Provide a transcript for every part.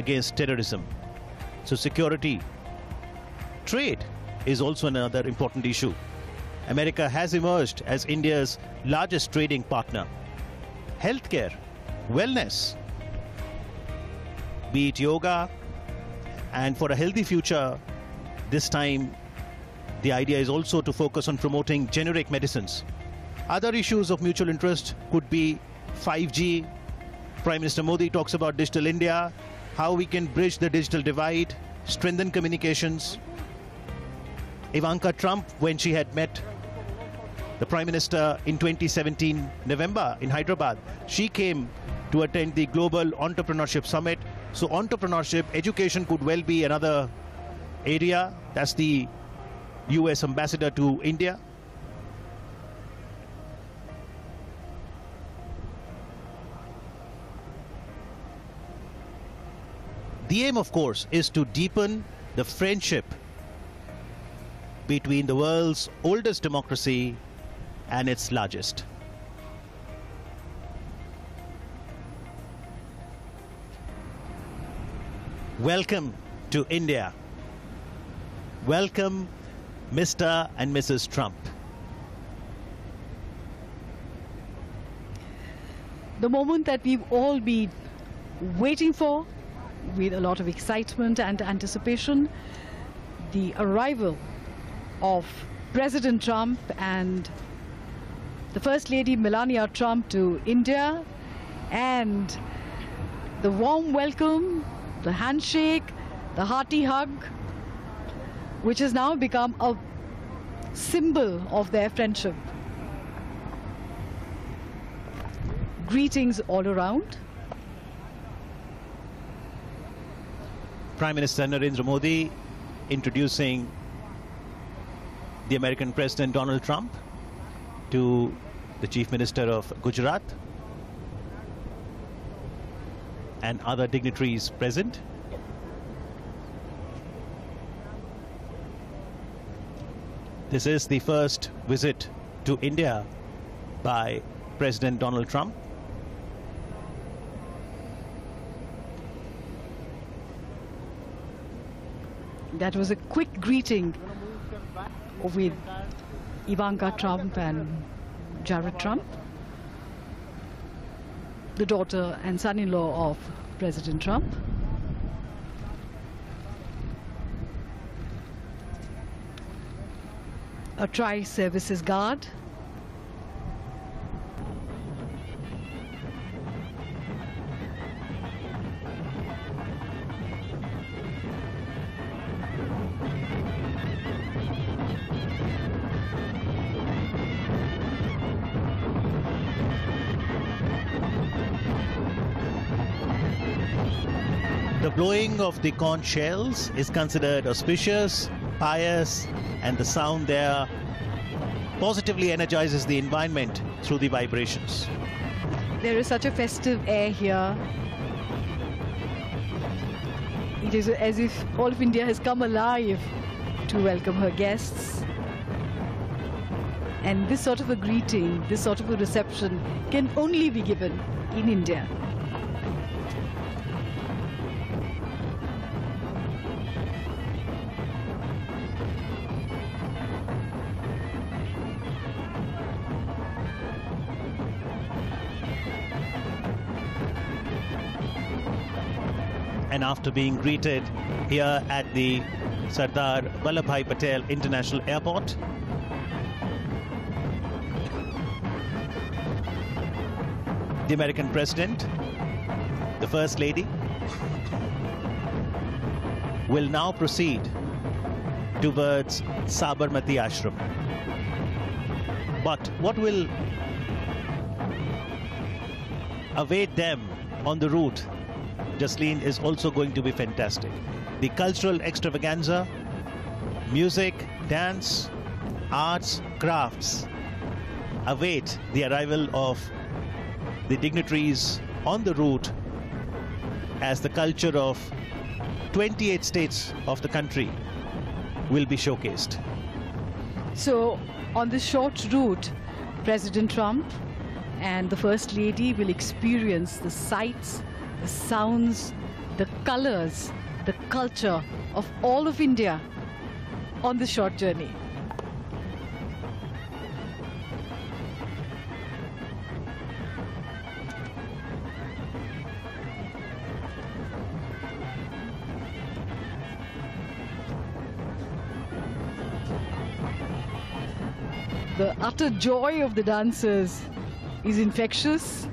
against terrorism. So, security, trade is also another important issue. America has emerged as India's largest trading partner. Healthcare, wellness, be it yoga, and for a healthy future, this time the idea is also to focus on promoting generic medicines. Other issues of mutual interest could be 5G. Prime Minister Modi talks about digital India, how we can bridge the digital divide, strengthen communications. Ivanka Trump, when she had met the Prime Minister in 2017 November in Hyderabad, she came to attend the Global Entrepreneurship Summit. So, entrepreneurship, education could well be another area. That's the US ambassador to India. The aim, of course, is to deepen the friendship between the world's oldest democracy and its largest. Welcome to India. Welcome, Mr. and Mrs. Trump. The moment that we've all been waiting for with a lot of excitement and anticipation, the arrival of President Trump and the First Lady Melania Trump to India and the warm welcome, the handshake, the hearty hug, which has now become a symbol of their friendship. Greetings all around. Prime Minister Narendra Modi introducing the American President Donald Trump to the Chief Minister of Gujarat and other dignitaries present. This is the first visit to India by President Donald Trump. That was a quick greeting with Ivanka Trump and Jared Trump, the daughter and son-in-law of President Trump. A tri-services guard. The blowing of the conch shells is considered auspicious, pious, and the sound there positively energizes the environment through the vibrations. There is such a festive air here. It is as if all of India has come alive to welcome her guests. And this sort of a greeting, this sort of a reception can only be given in India. And after being greeted here at the Sardar Vallabhbhai Patel International Airport. The American President, the First Lady, will now proceed towards Sabarmati Ashram. But what will await them on the route Jasleen is also going to be fantastic. The cultural extravaganza, music, dance, arts, crafts await the arrival of the dignitaries on the route as the culture of 28 states of the country will be showcased. So, on this short route, President Trump and the First Lady will experience the sights, the sounds, the colors, the culture of all of India on this short journey. The utter joy of the dancers is infectious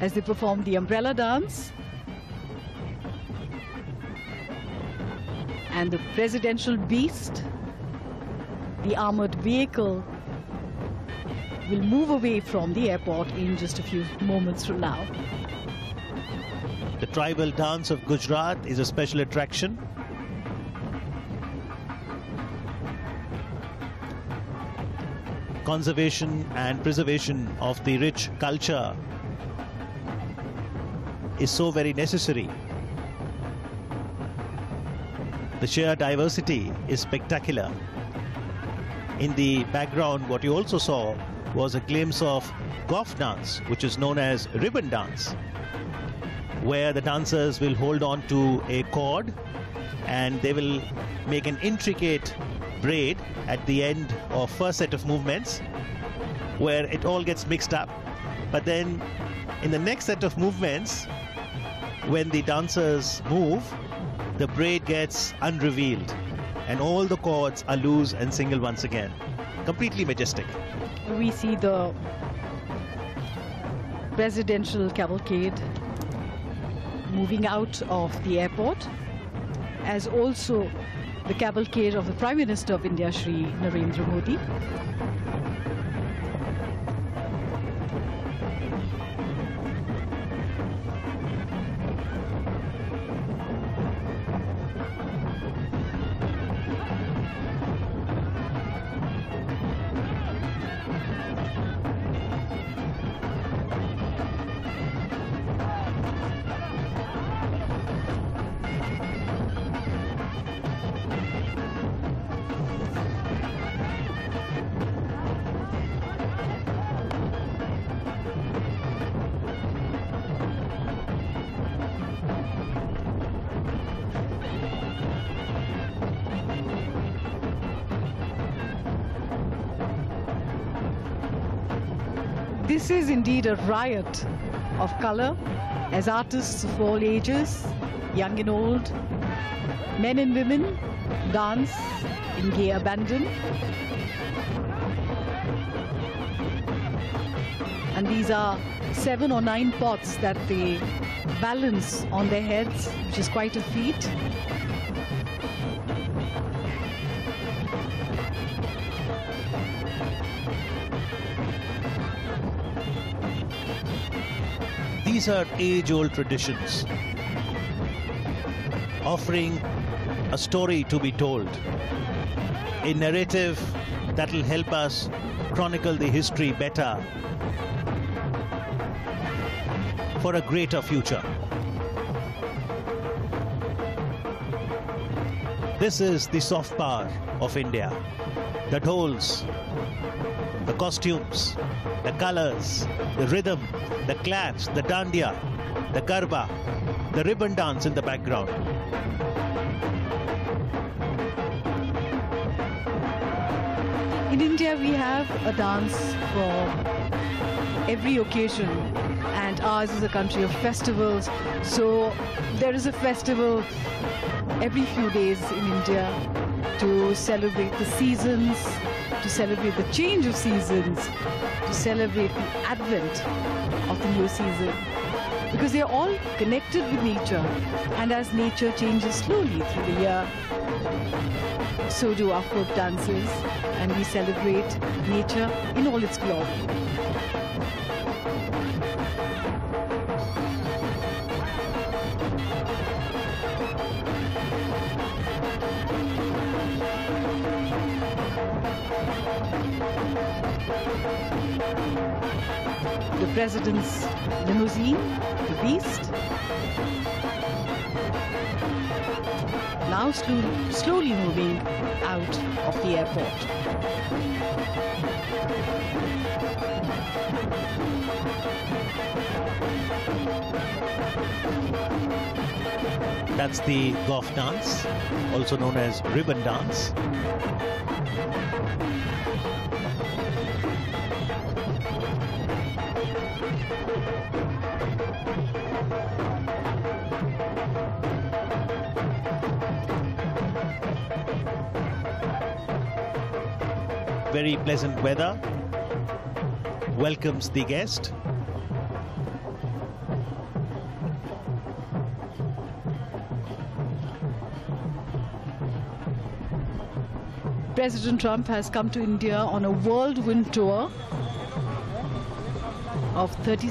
as they perform the umbrella dance. And the presidential beast, the armored vehicle, will move away from the airport in just a few moments from now. The tribal dance of Gujarat is a special attraction. Conservation and preservation of the rich culture is so very necessary. The sheer diversity is spectacular. In the background, what you also saw was a glimpse of Gof dance, which is known as ribbon dance, where the dancers will hold on to a cord and they will make an intricate braid at the end of first set of movements where it all gets mixed up. But then in the next set of movements, when the dancers move, the braid gets unrevealed and all the cords are loose and single once again. Completely majestic. We see the presidential cavalcade moving out of the airport, as also the cavalcade of the Prime Minister of India, Shri Narendra Modi. This is indeed a riot of color as artists of all ages, young and old, men and women dance in gay abandon. And these are seven or nine pots that they balance on their heads, which is quite a feat. These are age old traditions, offering a story to be told, a narrative that will help us chronicle the history better for a greater future. This is the soft power of India that holds the costumes, the colors, the rhythm, the claps, the dandiya, the garba, the ribbon dance in the background. In India, we have a dance for every occasion, and ours is a country of festivals. So there is a festival every few days in India to celebrate the seasons, to celebrate the change of seasons, to celebrate the advent of the new season. Because they are all connected with nature, and as nature changes slowly through the year, so do our folk dances, and we celebrate nature in all its glory. The president's limousine, the beast, now slowly, slowly moving out of the airport. That's the Gof dance, also known as ribbon dance. Very pleasant weather welcomes the guest. President Trump has come to India on a whirlwind tour of 30